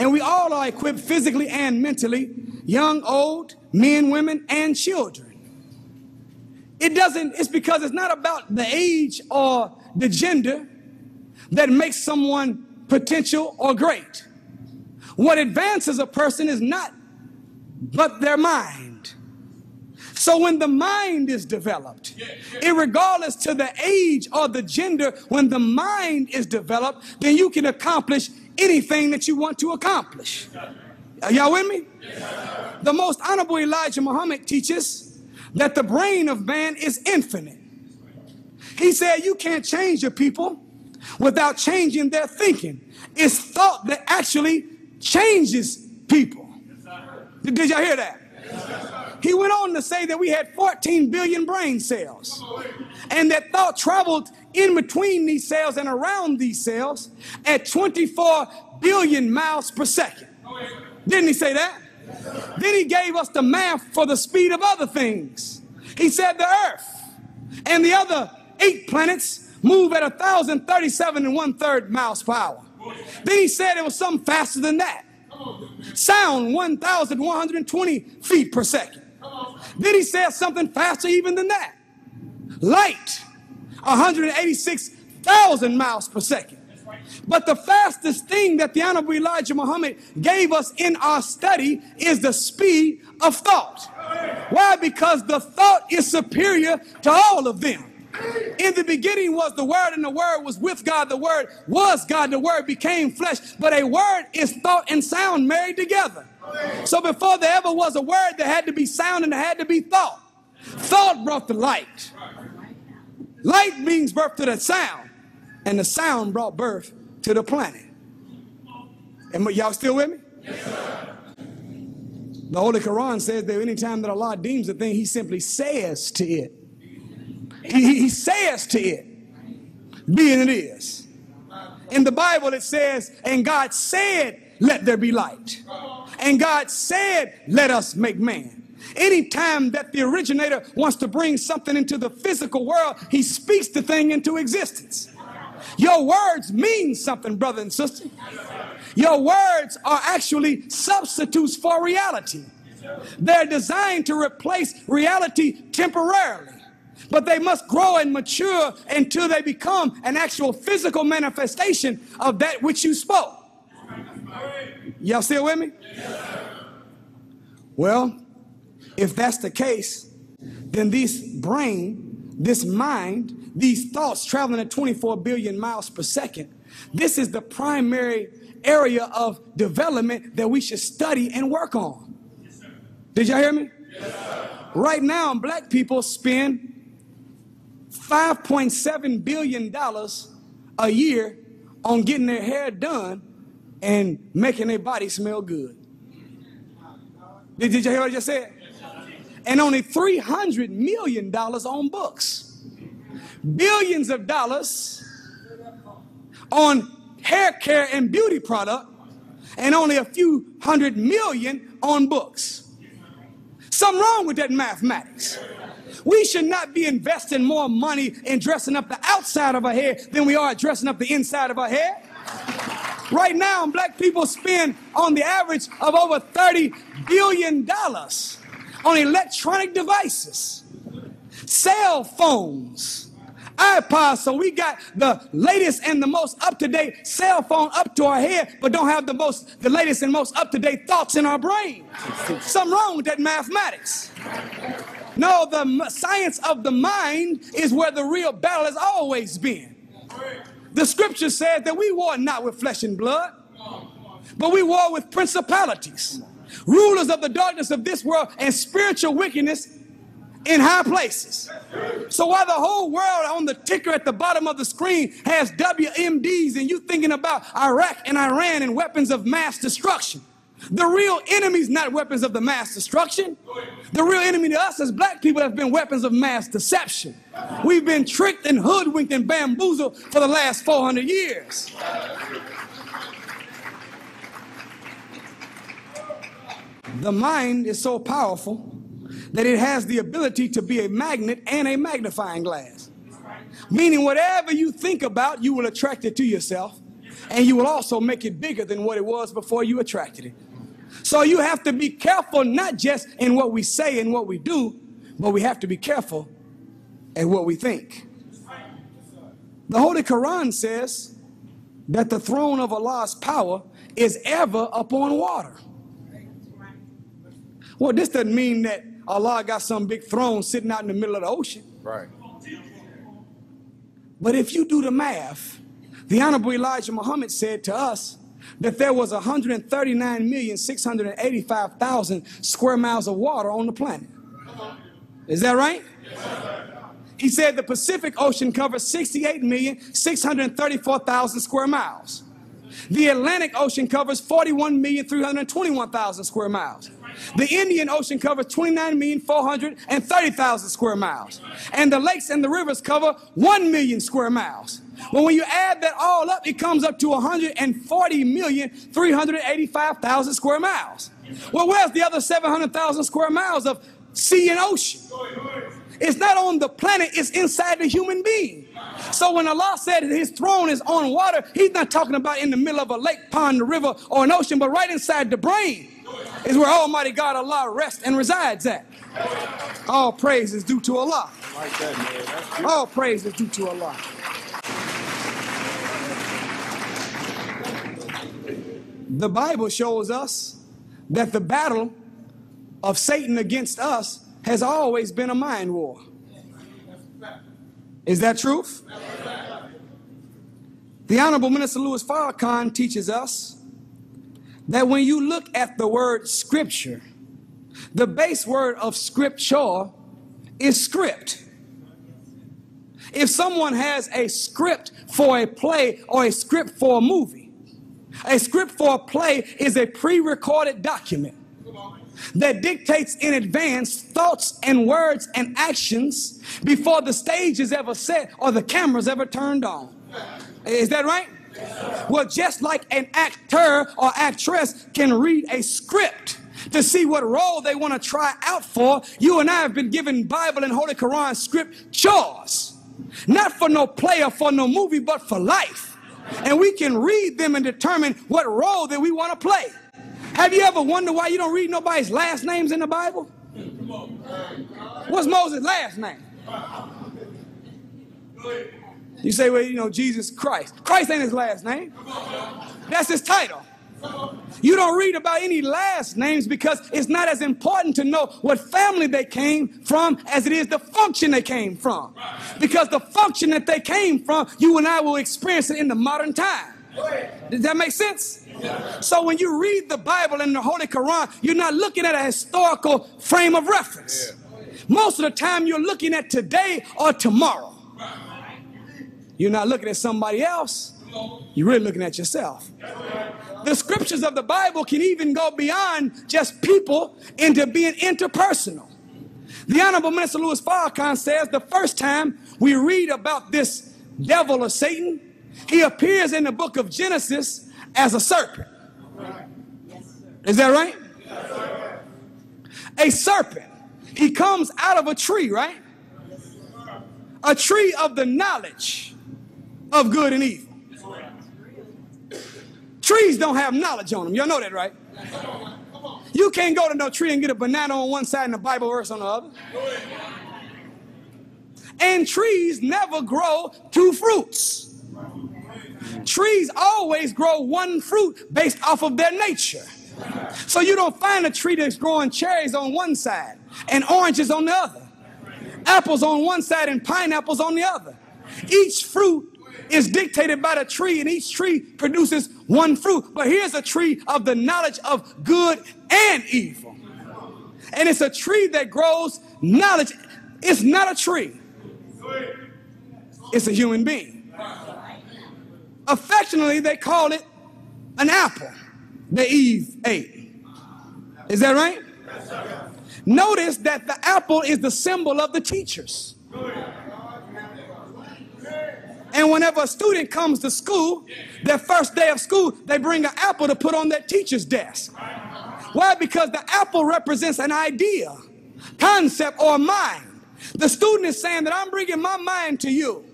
And we all are equipped physically and mentally, young, old, men, women, and children. It doesn't, it's because it's not about the age or the gender that makes someone potential or great. What advances a person is not but their mind. So when the mind is developed, regardless to the age or the gender, when the mind is developed, then you can accomplish anything that you want to accomplish. Are y'all with me? The most honorable Elijah Muhammad teaches that the brain of man is infinite. He said you can't change your people without changing their thinking. It's thought that actually changes people. Did y'all hear that? He went on to say that we had 14 billion brain cells and that thought traveled in between these cells and around these cells at 24 billion miles per second. Didn't he say that? Then he gave us the math for the speed of other things. He said the earth and the other eight planets move at 1,037 and one third miles per hour. Then he said it was something faster than that. Sound 1,120 feet per second. Then he said something faster even than that. Light 186,000 miles per second. But the fastest thing that the Honorable Elijah Muhammad gave us in our study is the speed of thought. Why? Because the thought is superior to all of them. In the beginning was the Word, and the Word was with God. The Word was God. The Word became flesh. But a word is thought and sound married together. So before there ever was a word, there had to be sound and there had to be thought. Thought brought the light. Light means birth to the sound, and the sound brought birth to the planet. And y'all still with me? the Holy Quran says that anytime that Allah deems a thing, He simply says to it, he, he says to it, being it is. In the Bible, it says, and God said, let there be light. And God said, let us make man. Anytime that the originator wants to bring something into the physical world, he speaks the thing into existence. Your words mean something, brother and sister. Your words are actually substitutes for reality. They're designed to replace reality temporarily but they must grow and mature until they become an actual physical manifestation of that which you spoke. Y'all still with me? Well, if that's the case, then this brain, this mind, these thoughts traveling at 24 billion miles per second, this is the primary area of development that we should study and work on. Did y'all hear me? Right now, black people spend $5.7 billion a year on getting their hair done and making their body smell good. Did, you hear what I just said? And only $300 million on books. Billions of dollars on hair care and beauty product, and only a few hundred million on books. Something wrong with that mathematics. We should not be investing more money in dressing up the outside of our hair than we are dressing up the inside of our hair. Right now, black people spend on the average of over $30 billion on electronic devices, cell phones, iPods. So we got the latest and the most up-to-date cell phone up to our head, but don't have the most, the latest and most up-to-date thoughts in our brain. Something wrong with that mathematics. No, the science of the mind is where the real battle has always been. The scripture says that we war not with flesh and blood, but we war with principalities, rulers of the darkness of this world, and spiritual wickedness in high places. So while the whole world on the ticker at the bottom of the screen has WMDs and you thinking about Iraq and Iran and weapons of mass destruction, the real enemy's not weapons of the mass destruction. The real enemy to us as black people have been weapons of mass deception. We've been tricked and hoodwinked and bamboozled for the last 400 years. The mind is so powerful that it has the ability to be a magnet and a magnifying glass. Meaning, whatever you think about, you will attract it to yourself. And you will also make it bigger than what it was before you attracted it. So you have to be careful, not just in what we say and what we do, but we have to be careful in what we think. The Holy Quran says that the throne of Allah's power is ever upon water. Well, this doesn't mean that Allah got some big throne sitting out in the middle of the ocean. Right. But if you do the math, the Honorable Elijah Muhammad said to us that there was 139,685,000 square miles of water on the planet. Is that right? He said the Pacific Ocean covers 68,634,000 square miles. The Atlantic Ocean covers 41,321,000 square miles. The Indian Ocean covers 29,430,000 square miles. And the lakes and the rivers cover 1 million square miles. But when you add that all up, it comes up to 140,385,000 square miles. Well, where's the other 700,000 square miles of sea and ocean? It's not on the planet, it's inside the human being. So when Allah said his throne is on water, he's not talking about in the middle of a lake, pond, river, or an ocean, but right inside the brain is where Almighty God Allah rests and resides at. All praise is due to Allah. All praise is due to Allah. The Bible shows us that the battle of Satan against us has always been a mind war. Is that truth? The Honorable Minister Louis Farrakhan teaches us that when you look at the word scripture, the base word of scripture is script. If someone has a script for a play or a script for a movie, a script for a play is a pre recorded document that dictates in advance thoughts and words and actions before the stage is ever set or the camera's ever turned on. Is that right? Well, just like an actor or actress can read a script to see what role they want to try out for, you and I have been given Bible and Holy Quran script chores. Not for no play or for no movie, but for life. And we can read them and determine what role that we want to play. Have you ever wondered why you don't read nobody's last names in the Bible? What's Moses' last name? You say, well, you know, Jesus Christ. Christ ain't his last name. That's his title. You don't read about any last names because it's not as important to know what family they came from as it is the function they came from. Because the function that they came from, you and I will experience it in the modern time. Does that make sense? So when you read the Bible and the Holy Quran, you're not looking at a historical frame of reference. Most of the time, you're looking at today or tomorrow. You're not looking at somebody else. You're really looking at yourself. The scriptures of the Bible can even go beyond just people into being interpersonal. The Honorable Minister Louis Farrakhan says the first time we read about this devil or Satan, he appears in the book of Genesis as a serpent. Is that right? A serpent. He comes out of a tree, right? A tree of the knowledge of good and evil. Trees don't have knowledge on them. Y'all know that, right? You can't go to no tree and get a banana on one side and a Bible verse on the other. And trees never grow two fruits. Trees always grow one fruit based off of their nature. So you don't find a tree that's growing cherries on one side and oranges on the other, apples on one side and pineapples on the other. Each fruit is dictated by the tree, and each tree produces one fruit. But here's a tree of the knowledge of good and evil. And it's a tree that grows knowledge. It's not a tree, it's a human being. Affectionately, they call it an apple that Eve ate. Is that right? Notice that the apple is the symbol of the teachers. And whenever a student comes to school, their first day of school, they bring an apple to put on their teacher's desk. Why? Because the apple represents an idea, concept, or mind. The student is saying that I'm bringing my mind to you.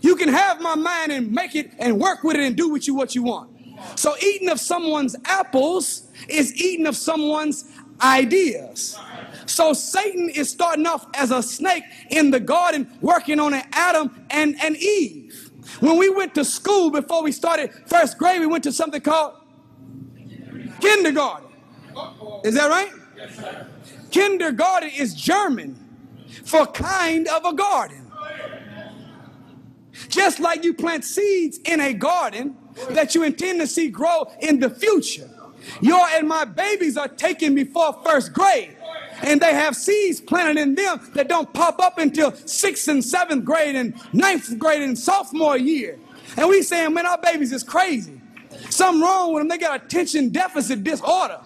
You can have my mind and make it and work with it and do with you what you want. So eating of someone's apples is eating of someone's ideas. So Satan is starting off as a snake in the garden, working on an Adam and an Eve. When we went to school before we started first grade, we went to something called kindergarten. Is that right? Kindergarten is German for kind of a garden. Just like you plant seeds in a garden that you intend to see grow in the future. Your and my babies are taken before first grade. And they have seeds planted in them that don't pop up until sixth and seventh grade and ninth grade and sophomore year. And we saying, man, our babies is crazy. Something wrong with them. They got attention deficit disorder.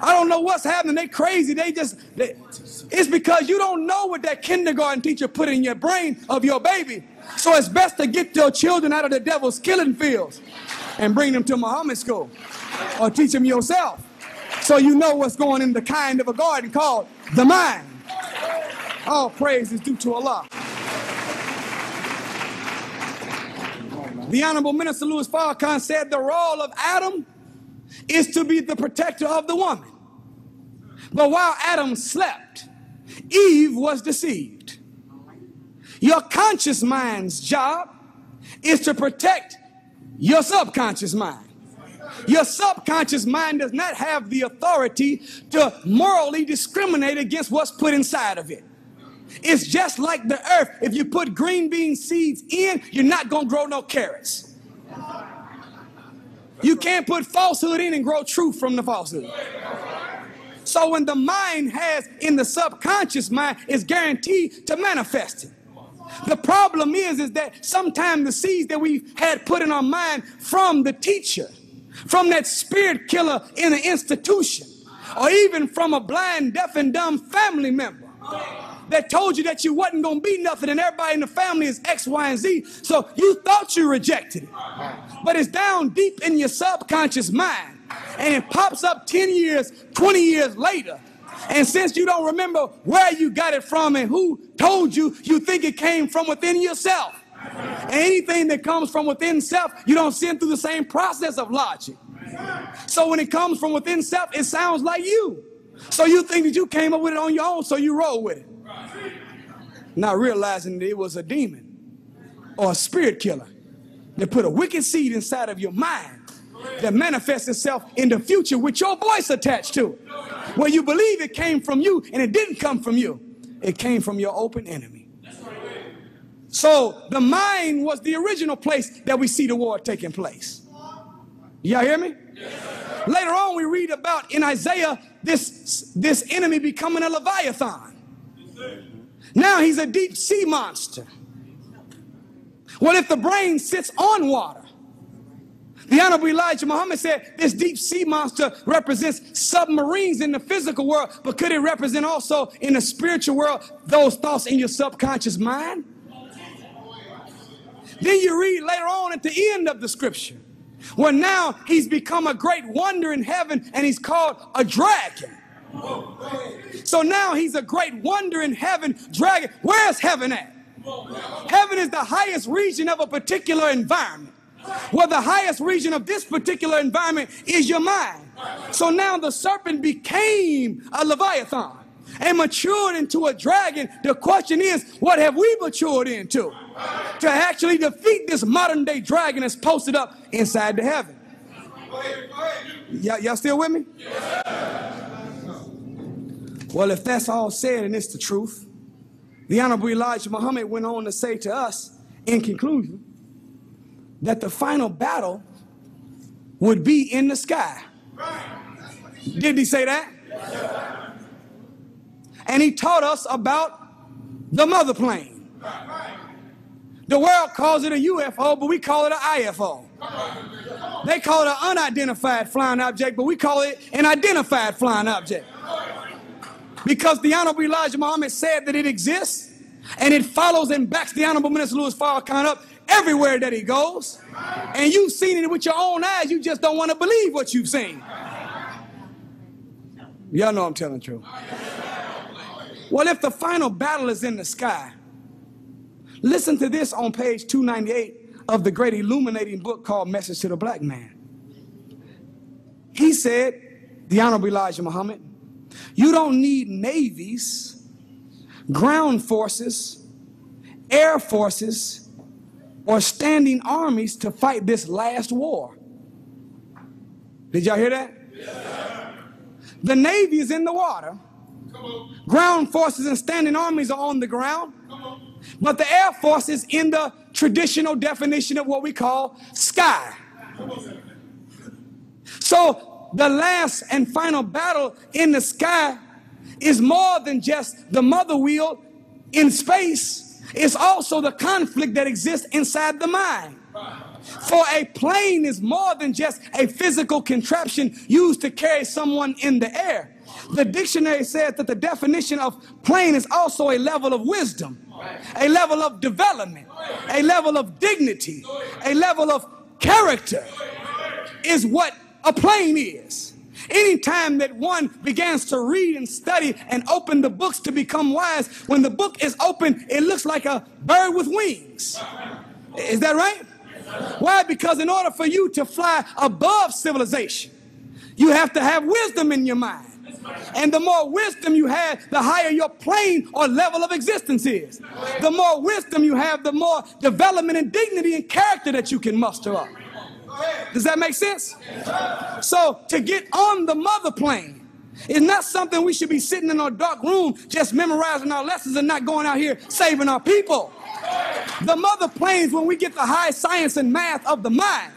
I don't know what's happening. They crazy. They just, they, it's because you don't know what that kindergarten teacher put in your brain of your baby. So it's best to get your children out of the devil's killing fields and bring them to Muhammad school or teach them yourself. So you know what's going in the kind of a garden called the mind. All praise is due to Allah. The Honorable Minister Louis Farrakhan said the role of Adam is to be the protector of the woman. But while Adam slept, Eve was deceived. Your conscious mind's job is to protect your subconscious mind. Your subconscious mind does not have the authority to morally discriminate against what's put inside of it. It's just like the earth. If you put green bean seeds in, you're not going to grow no carrots. You can't put falsehood in and grow truth from the falsehood. So when the mind has in the subconscious mind, is guaranteed to manifest it. The problem is, is that sometimes the seeds that we've had put in our mind from the teacher, from that spirit killer in an institution, or even from a blind, deaf, and dumb family member that told you that you wasn't going to be nothing and everybody in the family is X, Y, and Z. So you thought you rejected it. But it's down deep in your subconscious mind. And it pops up 10 years, 20 years later. And since you don't remember where you got it from and who told you, you think it came from within yourself. Anything that comes from within self, you don't send through the same process of logic. So when it comes from within self, it sounds like you. So you think that you came up with it on your own, so you roll with it. Not realizing that it was a demon or a spirit killer that put a wicked seed inside of your mind that manifests itself in the future with your voice attached to it. Where you believe it came from you and it didn't come from you, it came from your open enemy. So the mind was the original place that we see the war taking place. Y'all hear me? Later on, we read about in Isaiah this, this enemy becoming a Leviathan. Now he's a deep sea monster. Well, if the brain sits on water, the Honorable Elijah Muhammad said this deep sea monster represents submarines in the physical world, but could it represent also in the spiritual world those thoughts in your subconscious mind? Then you read later on at the end of the scripture well, now he's become a great wonder in heaven and he's called a dragon. So now he's a great wonder in heaven, dragon. Where's heaven at? Heaven is the highest region of a particular environment. Well, the highest region of this particular environment is your mind. So now the serpent became a Leviathan and matured into a dragon. The question is, what have we matured into? To actually defeat this modern day dragon that's posted up inside the heaven. y'all still with me? Well, if that's all said and it's the truth, the Honorable Elijah Muhammad went on to say to us in conclusion that the final battle would be in the sky. Didn't he say that? and he taught us about the mother plane. The world calls it a UFO, but we call it an IFO. They call it an unidentified flying object, but we call it an identified flying object. Because the Honorable Elijah Muhammad said that it exists, and it follows and backs the Honorable Minister Louis Farrakhan up everywhere that he goes. And you've seen it with your own eyes, you just don't want to believe what you've seen. Y'all know I'm telling the truth. Well, if the final battle is in the sky, Listen to this on page 298 of the great illuminating book called Message to the Black Man. He said, the Honorable Elijah Muhammad, you don't need navies, ground forces, air forces, or standing armies to fight this last war. Did y'all hear that? the Navy is in the water. Ground forces and standing armies are on the ground. But the Air Force is in the traditional definition of what we call sky. So the last and final battle in the sky is more than just the mother wheel in space. It's also the conflict that exists inside the mind. For a plane is more than just a physical contraption used to carry someone in the air. The dictionary says that the definition of plane is also a level of wisdom, a level of development, a level of dignity, a level of character is what a plane is. Anytime that one begins to read and study and open the books to become wise, when the book is open, it looks like a bird with wings. Is that right? Why? Because in order for you to fly above civilization, you have to have wisdom in your mind. And the more wisdom you have, the higher your plane or level of existence is. The more wisdom you have, the more development and dignity and character that you can muster up. Does that make sense? So to get on the mother plane is not something we should be sitting in our dark room just memorizing our lessons and not going out here saving our people. The mother planes when we get the high science and math of the mind,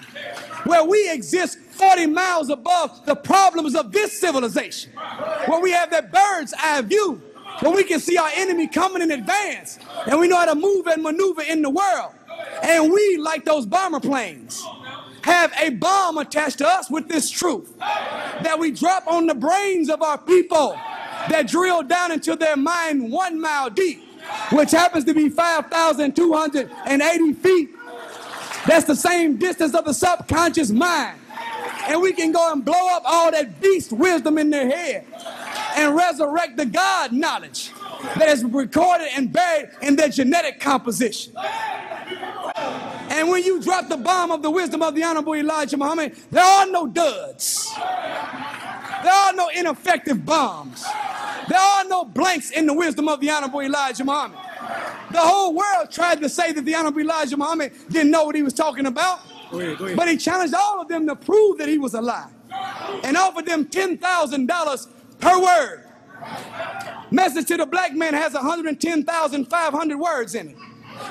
where we exist 40 miles above the problems of this civilization, where we have that bird's eye view, where we can see our enemy coming in advance, and we know how to move and maneuver in the world. And we, like those bomber planes, have a bomb attached to us with this truth that we drop on the brains of our people that drill down into their mind one mile deep which happens to be 5,280 feet. That's the same distance of the subconscious mind. And we can go and blow up all that beast wisdom in their head and resurrect the God knowledge that is recorded and buried in their genetic composition. And when you drop the bomb of the wisdom of the Honorable Elijah Muhammad, there are no duds. There are no ineffective bombs. There are no blanks in the wisdom of the Honorable Elijah Muhammad. The whole world tried to say that the Honorable Elijah Muhammad didn't know what he was talking about. But he challenged all of them to prove that he was alive and offered them $10,000 per word. Message to the black man has 110,500 words in it.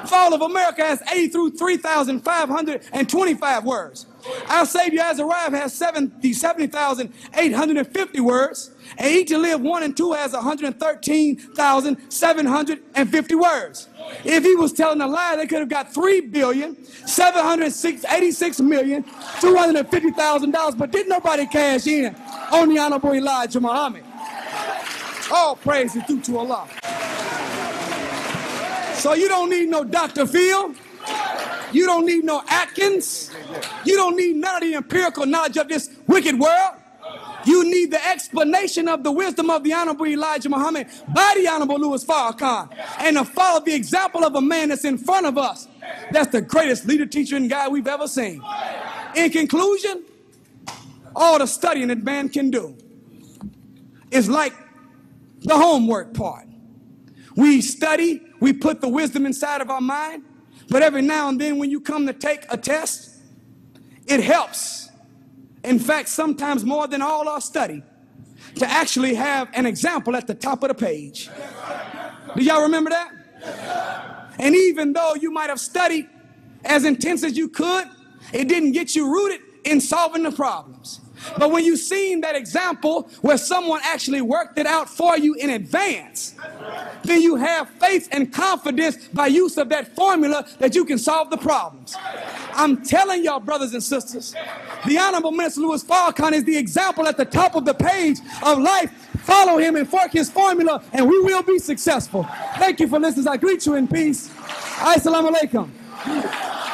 Fall of America has 80 through 3,525 words. Our Savior has arrived has 70, 70,850 words. And Eat to Live 1 and 2 has 113,750 words. If he was telling a lie, they could have got three billion seven hundred eighty-six million two hundred fifty thousand dollars, but didn't nobody cash in on the Honorable Elijah Muhammad. All praise is due to Allah. So you don't need no Dr. Phil. You don't need no Atkins. You don't need none of the empirical knowledge of this wicked world. You need the explanation of the wisdom of the Honorable Elijah Muhammad by the Honorable Louis Farrakhan and to follow the example of a man that's in front of us. That's the greatest leader, teacher, and guy we've ever seen. In conclusion, all the studying that man can do is like the homework part. We study, we put the wisdom inside of our mind, but every now and then when you come to take a test, it helps. In fact, sometimes more than all our study, to actually have an example at the top of the page. Do y'all remember that? And even though you might have studied as intense as you could, it didn't get you rooted in solving the problems. But when you've seen that example where someone actually worked it out for you in advance, then you have faith and confidence by use of that formula that you can solve the problems. I'm telling y'all, brothers and sisters, the Honorable Minister Louis Farrakhan is the example at the top of the page of life. Follow him and fork his formula, and we will be successful. Thank you for listening. I greet you in peace. Assalamu alaikum.